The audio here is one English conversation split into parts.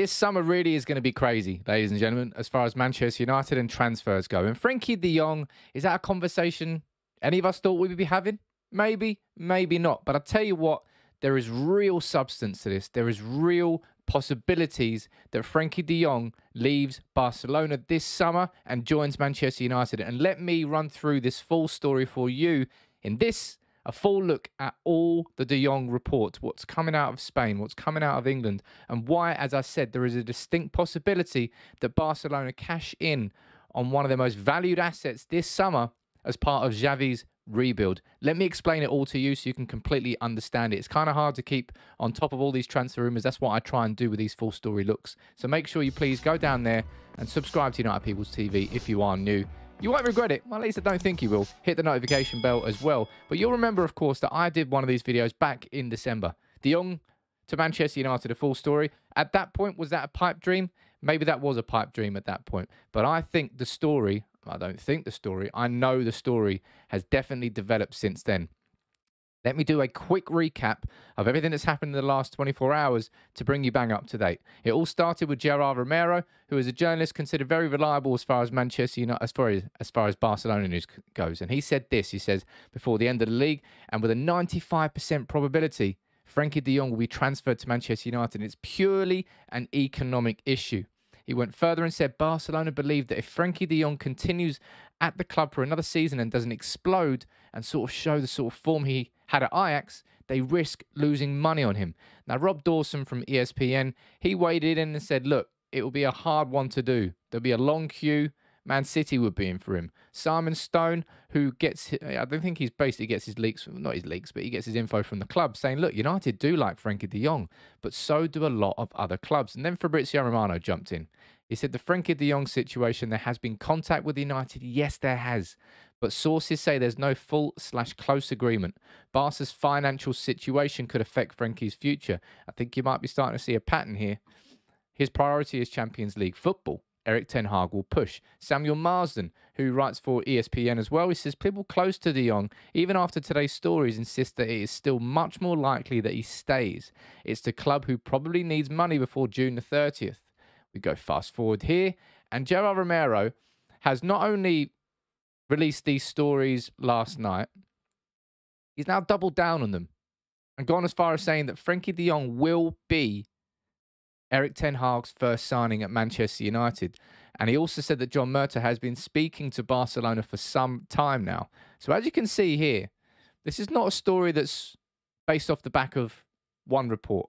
This summer really is going to be crazy, ladies and gentlemen, as far as Manchester United and transfers go. And Frenkie de Jong, is that a conversation any of us thought we would be having? Maybe, maybe not. But I tell you what, there is real substance to this. There is real possibilities that Frenkie de Jong leaves Barcelona this summer and joins Manchester United. And let me run through this full story for you in this a full look at all the De Jong reports, what's coming out of Spain, what's coming out of England, and why, as I said, there is a distinct possibility that Barcelona cash in on one of their most valued assets this summer as part of Xavi's rebuild. Let me explain it all to you so you can completely understand it. It's kind of hard to keep on top of all these transfer rumors. That's what I try and do with these full story looks. So make sure you please go down there and subscribe to United People's TV if you are new. You won't regret it. Well, at least I don't think you will. Hit the notification bell as well. But you'll remember, of course, that I did one of these videos back in December. De Jong to Manchester United, a full story. At that point, was that a pipe dream? Maybe that was a pipe dream at that point. But I think the story I don't think the story, I know the story has definitely developed since then. Let me do a quick recap of everything that's happened in the last 24 hours to bring you bang up to date. It all started with Gerard Romero, who is a journalist considered very reliable as far as Manchester United, as far as, as far as Barcelona news goes. And he said this, he says, before the end of the league, and with a 95% probability, Frenkie de Jong will be transferred to Manchester United. It's purely an economic issue. He went further and said Barcelona believe that if Frenkie de Jong continues at the club for another season and doesn't explode and sort of show the sort of form he had at Ajax, they risk losing money on him. Now, Rob Dawson from ESPN, he weighed in and said, look, it will be a hard one to do. There'll be a long queue. Man City would be in for him. Simon Stone, who gets, I don't think he's basically gets his leaks, not his leaks, but he gets his info from the club saying, look, United do like Frenkie de Jong, but so do a lot of other clubs. And then Fabrizio Romano jumped in. He said the Frenkie de Jong situation, there has been contact with United. Yes, there has. But sources say there's no full slash close agreement. Barca's financial situation could affect Frenkie's future. I think you might be starting to see a pattern here. His priority is Champions League football. Erik Ten Hag will push. Samuel Marsden, who writes for ESPN as well, he says people close to De Jong, even after today's stories, insist that it is still much more likely that he stays. It's the club who probably needs money before June the 30th. We go fast forward here, and Gerard Romero has not only released these stories last night, he's now doubled down on them and gone as far as saying that Frenkie de Jong will be Erik Ten Hag's first signing at Manchester United. And he also said that John Murtough has been speaking to Barcelona for some time now. So as you can see here, this is not a story that's based off the back of one report.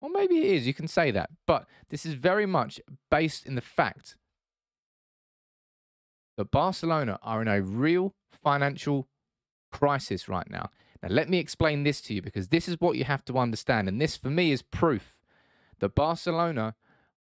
Or maybe it is, you can say that. But this is very much based in the fact that Barcelona are in a real financial crisis right now. Now, let me explain this to you because this is what you have to understand. And this, for me, is proof that Barcelona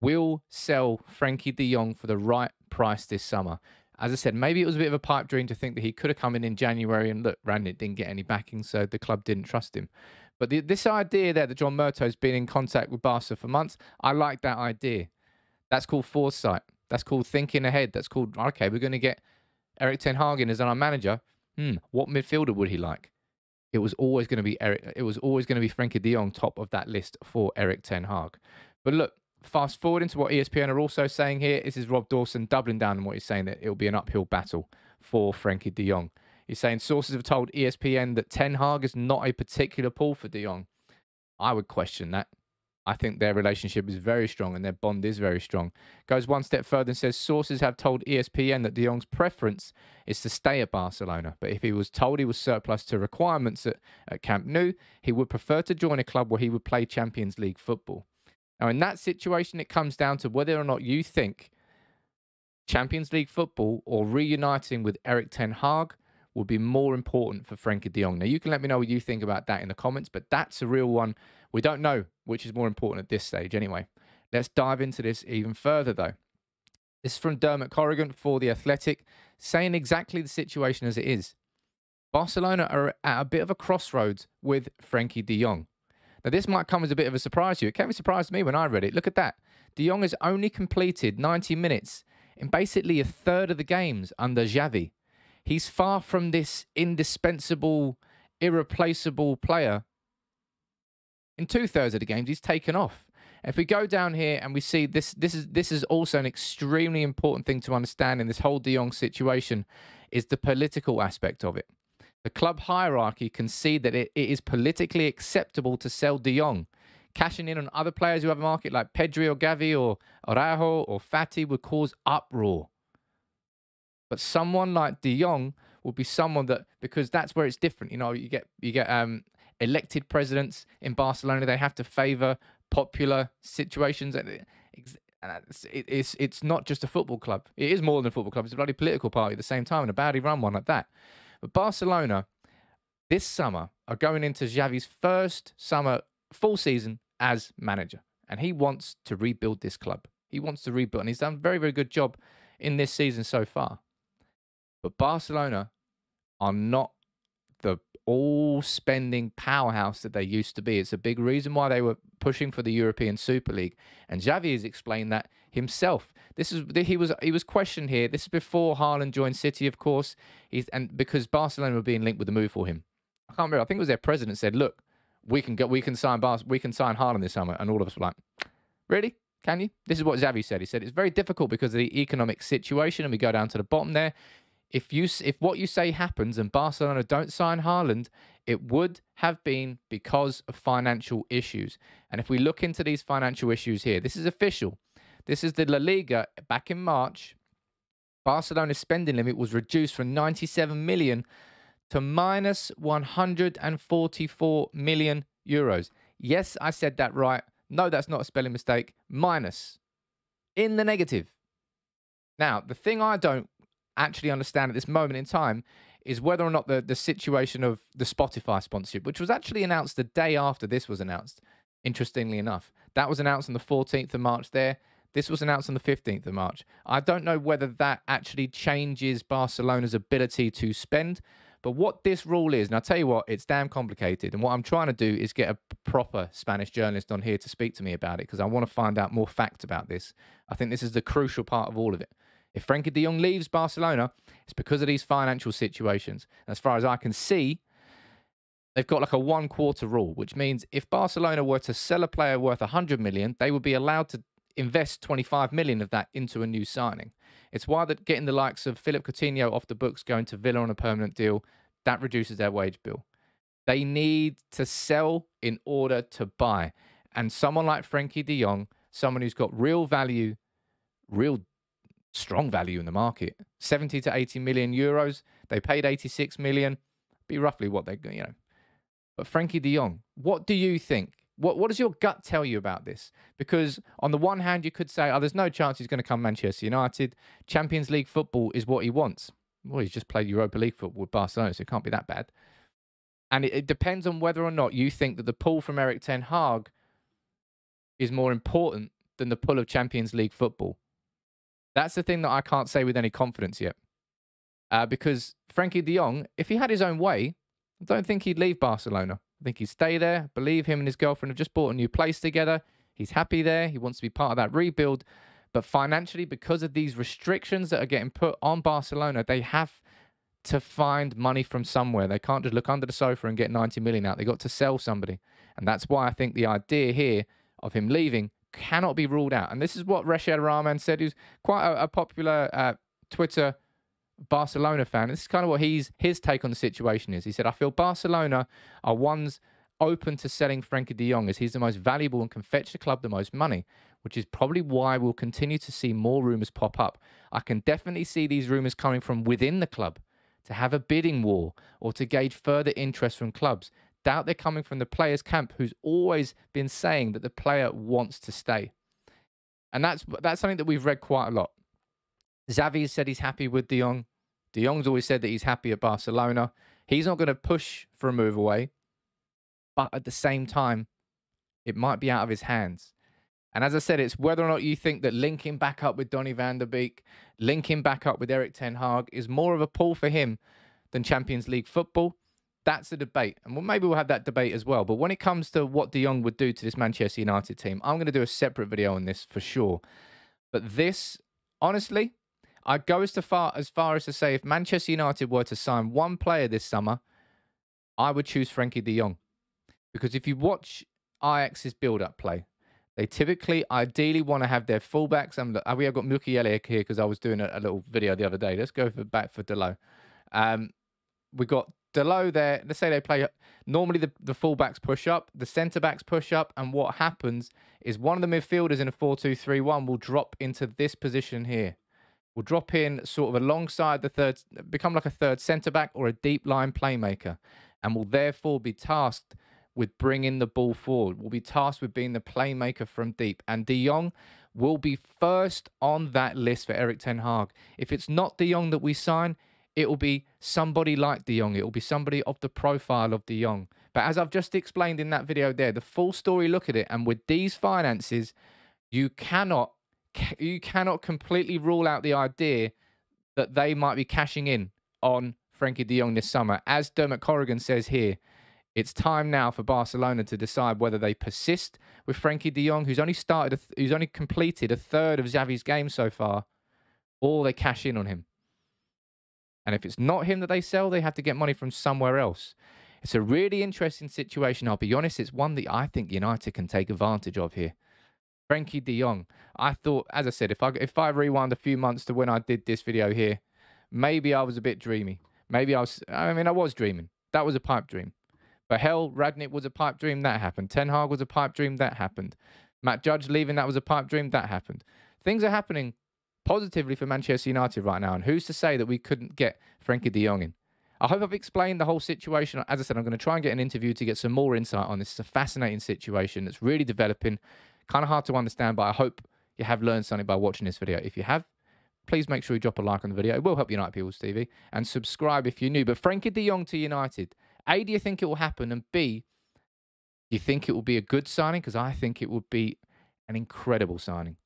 will sell Frenkie de Jong for the right price this summer. As I said, maybe it was a bit of a pipe dream to think that he could have come in in January and look, Rangnick didn't get any backing, so the club didn't trust him. But the, this idea there that John Murtough has been in contact with Barca for months, I like that idea. That's called foresight. That's called thinking ahead. That's called, okay, we're going to get Erik Ten Hag as our manager. Hmm, what midfielder would he like? it was always going to be Erik. It was always going to be Frenkie De Jong top of that list for Erik Ten Hag. But look, fast forward into what ESPN are also saying here. This is Rob Dawson doubling down on what he's saying that it'll be an uphill battle for Frenkie De Jong. He's saying sources have told ESPN that Ten Hag is not a particular pull for De Jong. I would question that. I think their relationship is very strong and their bond is very strong. Goes one step further and says sources have told ESPN that De Jong's preference is to stay at Barcelona, but if he was told he was surplus to requirements at, at Camp Nou, he would prefer to join a club where he would play Champions League football. Now, in that situation, it comes down to whether or not you think Champions League football or reuniting with Erik Ten Hag will be more important for Frenkie de Jong. Now, you can let me know what you think about that in the comments, but that's a real one. We don't know which is more important at this stage anyway. Let's dive into this even further, though. This is from Dermot Corrigan for The Athletic, saying exactly the situation as it is. Barcelona are at a bit of a crossroads with Frenkie de Jong. Now, this might come as a bit of a surprise to you. It came as a surprise to me when I read it. Look at that. De Jong has only completed 90 minutes in basically a third of the games under Xavi he's far from this indispensable, irreplaceable player. In two thirds of the games, he's taken off. If we go down here and we see this, this is this is also an extremely important thing to understand in this whole De Jong situation, is the political aspect of it. The club hierarchy can see that it, it is politically acceptable to sell De Jong. Cashing in on other players who have a market like Pedri or Gavi or Araujo or Fati would cause uproar. But someone like De Jong would be someone that because that's where it's different. You know, you get you get um, elected presidents in Barcelona. They have to favour popular situations. And it's, it's it's not just a football club. It is more than a football club. It's a bloody political party at the same time, and a badly run one like that. But Barcelona this summer are going into Xavi's first summer full season as manager, and he wants to rebuild this club. He wants to rebuild, and he's done a very very good job in this season so far. But Barcelona are not the all spending powerhouse that they used to be. It's a big reason why they were pushing for the European Super League. And Xavi has explained that himself. This is he was he was questioned here. This is before Haaland joined City, of course. He's and because Barcelona were being linked with the move for him. I can't remember. I think it was their president said, "Look, we can get we can sign Bar- we can sign Haaland this summer," and all of us were like, "Really? Can you?" This is what Xavi said. He said it's very difficult because of the economic situation, and we go down to the bottom there if you if what you say happens and Barcelona don't sign Haaland, it would have been because of financial issues. And if we look into these financial issues here, this is official. This is the La Liga back in March. Barcelona's spending limit was reduced from 97 million to minus 144 million euros. Yes, I said that right. No, that's not a spelling mistake. Minus. In the negative. Now, the thing I don't actually understand at this moment in time is whether or not the, the situation of the Spotify sponsorship, which was actually announced the day after this was announced, interestingly enough. That was announced on the 14th of March there. This was announced on the 15th of March. I don't know whether that actually changes Barcelona's ability to spend. But what this rule is, and I'll tell you what, it's damn complicated. And what I'm trying to do is get a proper Spanish journalist on here to speak to me about it because I want to find out more facts about this. I think this is the crucial part of all of it. If Frenkie de Jong leaves Barcelona, it's because of these financial situations. As far as I can see, they've got like a one quarter rule, which means if Barcelona were to sell a player worth 100 million, they would be allowed to invest 25 million of that into a new signing. It's why that getting the likes of Philip Coutinho off the books, going to Villa on a permanent deal, that reduces their wage bill. They need to sell in order to buy. And someone like Frenkie de Jong, someone who's got real value, real strong value in the market. 70 to 80 million euros. They paid 86 million. Be roughly what they, you know. But Frenkie de Jong, what do you think? What what does your gut tell you about this? Because on the one hand, you could say, oh, there's no chance he's going to come Manchester United. Champions League football is what he wants. Well, he's just played Europa League football with Barcelona, so it can't be that bad. And it, it depends on whether or not you think that the pull from Erik Ten Hag is more important than the pull of Champions League football. That's the thing that I can't say with any confidence yet. Uh, because Frenkie de Jong, if he had his own way, I don't think he'd leave Barcelona. I think he'd stay there. Believe him and his girlfriend have just bought a new place together. He's happy there. He wants to be part of that rebuild. But financially, because of these restrictions that are getting put on Barcelona, they have to find money from somewhere. They can't just look under the sofa and get 90 million out. They got to sell somebody. And that's why I think the idea here of him leaving cannot be ruled out. And this is what Rashid Rahman said, who's quite a, a popular uh, Twitter Barcelona fan. This is kind of what he's his take on the situation is. He said, I feel Barcelona are ones open to selling Frenkie de Jong as he's the most valuable and can fetch the club the most money, which is probably why we'll continue to see more rumours pop up. I can definitely see these rumours coming from within the club to have a bidding war or to gauge further interest from clubs doubt they're coming from the player's camp who's always been saying that the player wants to stay. And that's that's something that we've read quite a lot. Xavi said he's happy with De Jong. De Jong's always said that he's happy at Barcelona. He's not going to push for a move away, but at the same time, it might be out of his hands. And as I said, it's whether or not you think that linking back up with Donny van der Beek, linking back up with Erik Ten Hag is more of a pull for him than Champions League football that's a debate, and well, maybe we'll have that debate as well. But when it comes to what De Jong would do to this Manchester United team, I'm going to do a separate video on this for sure. But this, honestly, I'd go as far as far as to say if Manchester United were to sign one player this summer, I would choose Frenkie De Jong, because if you watch Ajax's build-up play, They typically, ideally, want to have their fullbacks. And we have got Mukiele here because I was doing a, a, little video the other day. Let's go for back for Dalot. Um, we got Dalot there. Let's say they play. Normally, the, the fullbacks push up, the centre backs push up, and what happens is one of the midfielders in a 4 2 3 1 will drop into this position here. Will drop in sort of alongside the third, become like a third centre back or a deep line playmaker, and will therefore be tasked with bringing the ball forward, will be tasked with being the playmaker from deep. And De Jong will be first on that list for Erik Ten Hag. If it's not De Jong that we sign, it will be somebody like De Jong. It will be somebody of the profile of De Jong. But as I've just explained in that video there, the full story look at it, and with these finances, you cannot you cannot completely rule out the idea that they might be cashing in on Frenkie de Jong this summer. As Dermot Corrigan says here, it's time now for Barcelona to decide whether they persist with Frenkie de Jong, who's only started, who's only completed a third of Xavi's games so far, or they cash in on him. And if it's not him that they sell, they have to get money from somewhere else. It's a really interesting situation. I'll be honest, it's one that I think United can take advantage of here. Frenkie de Jong. I thought, as I said, if I if I rewind a few months to when I did this video here, maybe I was a bit dreamy. Maybe I was. I mean, I was dreaming. That was a pipe dream. But hell, Rangnick was a pipe dream. That happened. Ten Hag was a pipe dream. That happened. Matt Judge leaving. That was a pipe dream. That happened. Things are happening positively for Manchester United right now. And who's to say that we couldn't get Frenkie de Jong in? I hope I've explained the whole situation. As I said, I'm going to try and get an interview to get some more insight on this. It's a fascinating situation that's really developing. Kind of hard to understand, but I hope you have learned something by watching this video. If you have, please make sure you drop a like on the video. It will help United People's TV. And subscribe if you're new. But Frenkie de Jong to United. A, do you think it will happen? And B, do you think it will be a good signing? Because I think it would be an incredible signing.